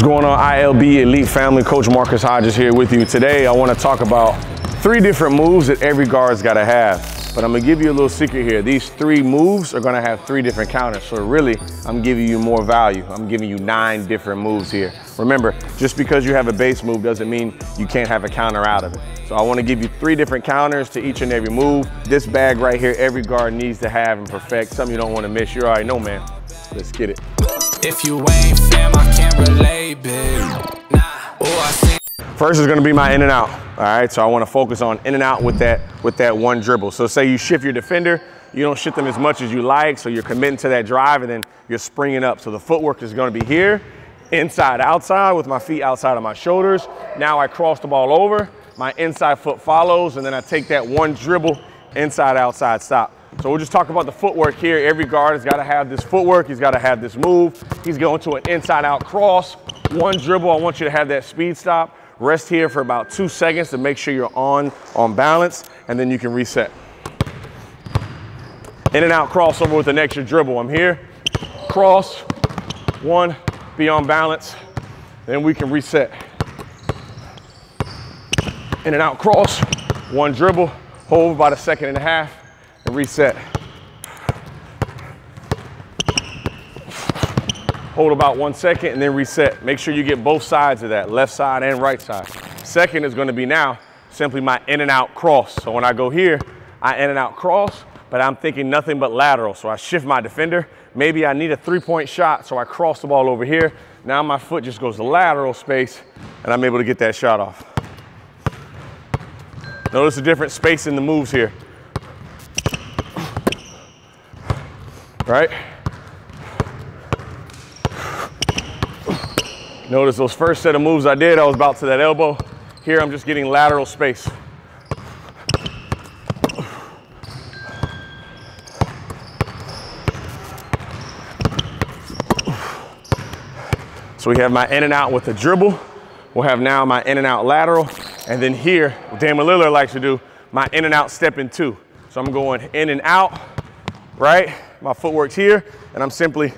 What's going on, ILB Elite Family? Coach Marcus Hodges here with you. Today, I want to talk about three different moves that every guard's got to have. But I'm going to give you a little secret here. These three moves are going to have three different counters. So really, I'm giving you more value. I'm giving you nine different moves here. Remember, just because you have a base move doesn't mean you can't have a counter out of it. So I want to give you three different counters to each and every move. This bag right here, every guard needs to have and perfect. Something you don't want to miss. You already know, man. Let's get it. If you ain't fam, I can't relate, First is gonna be my in and out. All right, so I wanna focus on in and out with that, with that one dribble. So say you shift your defender, you don't shift them as much as you like, so you're committing to that drive and then you're springing up. So the footwork is gonna be here, inside, outside with my feet outside of my shoulders. Now I cross the ball over, my inside foot follows, and then I take that one dribble, inside, outside, stop. So we'll just talk about the footwork here. Every guard has got to have this footwork. He's got to have this move. He's going to an inside out cross. One dribble, I want you to have that speed stop. Rest here for about two seconds to make sure you're on, on balance, and then you can reset. In and out crossover with an extra dribble. I'm here, cross, one, be on balance, then we can reset. In and out cross, one dribble, hold about a second and a half, and reset. Hold about one second and then reset. Make sure you get both sides of that, left side and right side. Second is gonna be now simply my in and out cross. So when I go here, I in and out cross, but I'm thinking nothing but lateral. So I shift my defender. Maybe I need a three point shot, so I cross the ball over here. Now my foot just goes to lateral space and I'm able to get that shot off. Notice the different space in the moves here. right? Notice those first set of moves I did, I was about to that elbow. Here I'm just getting lateral space. So we have my in and out with the dribble. We'll have now my in and out lateral. And then here, Damian Lillard likes to do, my in and out step in two. So I'm going in and out, right? My footwork's here, and I'm simply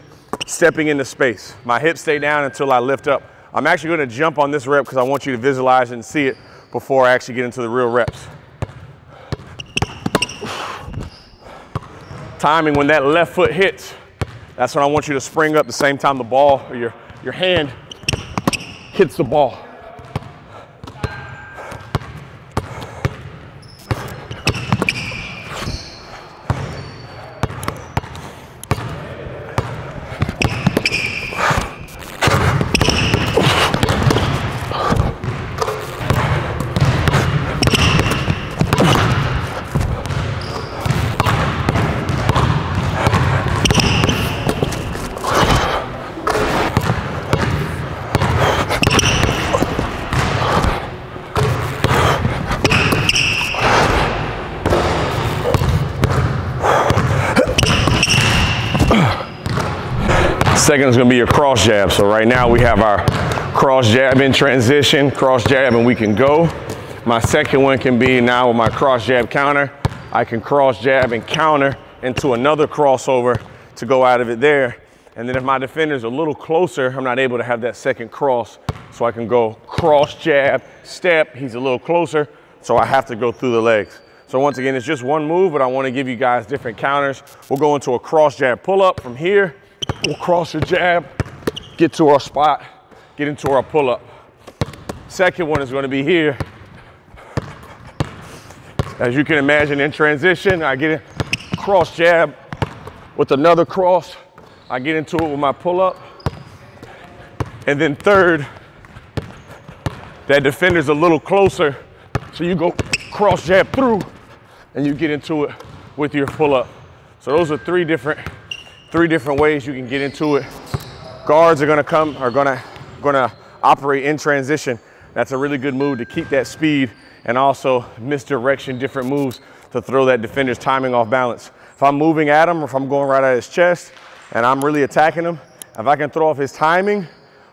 stepping into space. My hips stay down until I lift up. I'm actually gonna jump on this rep because I want you to visualize and see it before I actually get into the real reps. Timing when that left foot hits, that's when I want you to spring up the same time the ball or your, your hand hits the ball. Second is gonna be your cross jab. So right now we have our cross jab in transition, cross jab and we can go. My second one can be now with my cross jab counter. I can cross jab and counter into another crossover to go out of it there. And then if my defender's a little closer, I'm not able to have that second cross. So I can go cross jab, step, he's a little closer. So I have to go through the legs. So once again, it's just one move, but I wanna give you guys different counters. We'll go into a cross jab pull up from here We'll cross your jab, get to our spot, get into our pull-up. Second one is gonna be here. As you can imagine in transition, I get in cross jab with another cross. I get into it with my pull-up. And then third, that defender's a little closer. So you go cross jab through and you get into it with your pull-up. So those are three different three different ways you can get into it. Guards are gonna come, are gonna, gonna operate in transition. That's a really good move to keep that speed and also misdirection, different moves to throw that defender's timing off balance. If I'm moving at him or if I'm going right at his chest and I'm really attacking him, if I can throw off his timing,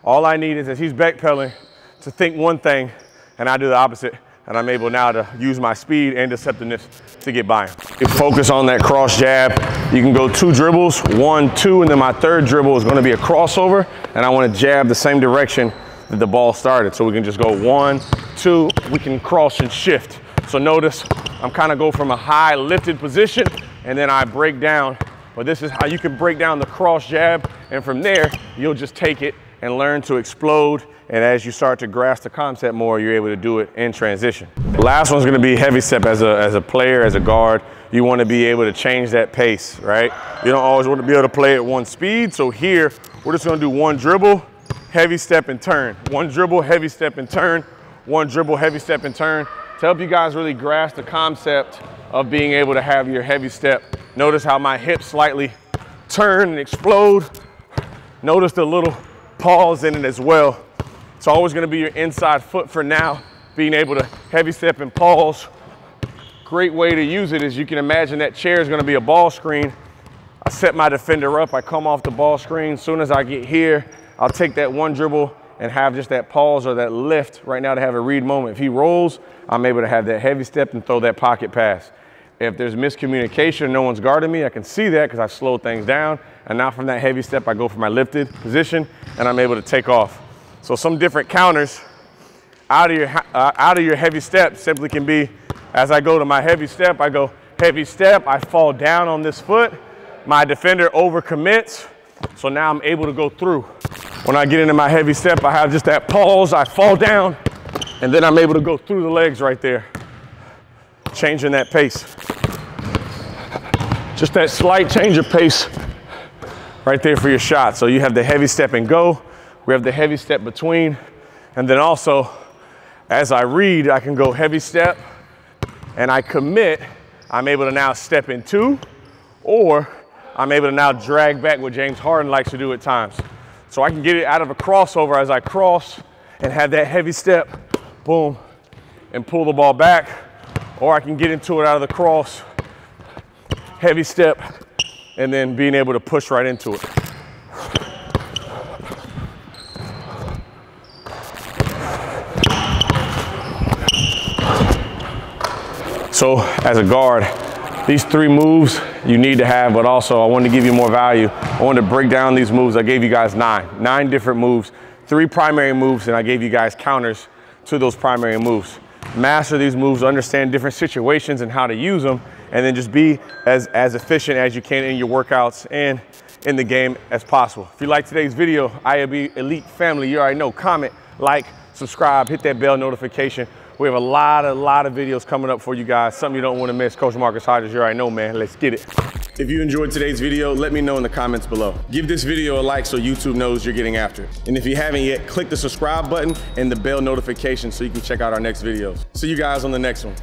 all I need is that he's backpedaling to think one thing and I do the opposite and I'm able now to use my speed and deceptiveness to get by him. Focus on that cross jab, You can go two dribbles, one, two, and then my third dribble is gonna be a crossover, and I wanna jab the same direction that the ball started. So we can just go one, two, we can cross and shift. So notice I'm kind of go from a high lifted position and then I break down. But this is how you can break down the cross jab. And from there, you'll just take it and learn to explode. And as you start to grasp the concept more, you're able to do it in transition. Last one's gonna be heavy step as a, as a player, as a guard. You wanna be able to change that pace, right? You don't always wanna be able to play at one speed. So here, we're just gonna do one dribble, heavy step and turn. One dribble, heavy step and turn. One dribble, heavy step and turn. To help you guys really grasp the concept of being able to have your heavy step. Notice how my hips slightly turn and explode. Notice the little pause in it as well. It's always gonna be your inside foot for now, being able to heavy step and pause. Great way to use it is you can imagine that chair is gonna be a ball screen. I set my defender up, I come off the ball screen. As soon as I get here, I'll take that one dribble and have just that pause or that lift right now to have a read moment. If he rolls, I'm able to have that heavy step and throw that pocket pass. If there's miscommunication, no one's guarding me, I can see that because I've slowed things down. And now from that heavy step, I go for my lifted position and I'm able to take off. So some different counters out of your, uh, out of your heavy step simply can be, as I go to my heavy step, I go heavy step, I fall down on this foot, my defender overcommits, so now I'm able to go through. When I get into my heavy step, I have just that pause, I fall down, and then I'm able to go through the legs right there, changing that pace. Just that slight change of pace right there for your shot. So you have the heavy step and go, we have the heavy step between, and then also, as I read, I can go heavy step, and I commit, I'm able to now step in two, or I'm able to now drag back what James Harden likes to do at times. So I can get it out of a crossover as I cross and have that heavy step, boom, and pull the ball back. Or I can get into it out of the cross, heavy step, and then being able to push right into it. So as a guard, these three moves you need to have, but also I wanted to give you more value. I wanted to break down these moves. I gave you guys nine, nine different moves, three primary moves, and I gave you guys counters to those primary moves. Master these moves, understand different situations and how to use them, and then just be as, as efficient as you can in your workouts and in the game as possible. If you like today's video, ILB Elite family, you already know, comment, like, subscribe, hit that bell notification. We have a lot, a lot of videos coming up for you guys. Something you don't want to miss. Coach Marcus Hodges, you already know, man. Let's get it. If you enjoyed today's video, let me know in the comments below. Give this video a like so YouTube knows you're getting after it. And if you haven't yet, click the subscribe button and the bell notification so you can check out our next videos. See you guys on the next one.